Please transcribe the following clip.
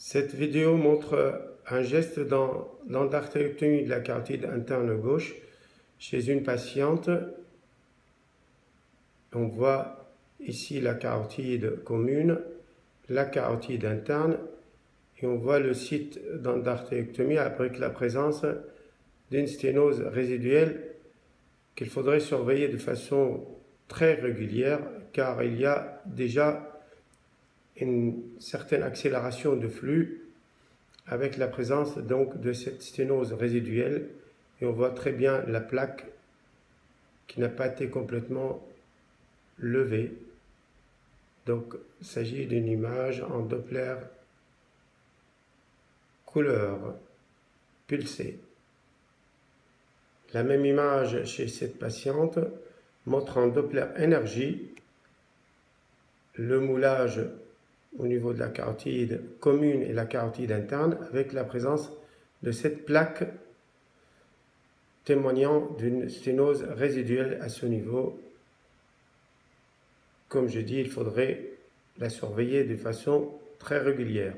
Cette vidéo montre un geste dans l'endartérectomie de la carotide interne gauche chez une patiente. On voit ici la carotide commune, la carotide interne et on voit le site d'endartérectomie avec la présence d'une sténose résiduelle qu'il faudrait surveiller de façon très régulière car il y a déjà une certaine accélération de flux avec la présence donc de cette sténose résiduelle et on voit très bien la plaque qui n'a pas été complètement levée. Donc il s'agit d'une image en Doppler couleur pulsée. La même image chez cette patiente montre en Doppler énergie le moulage au niveau de la carotide commune et la carotide interne avec la présence de cette plaque témoignant d'une sténose résiduelle à ce niveau. Comme je dis, il faudrait la surveiller de façon très régulière.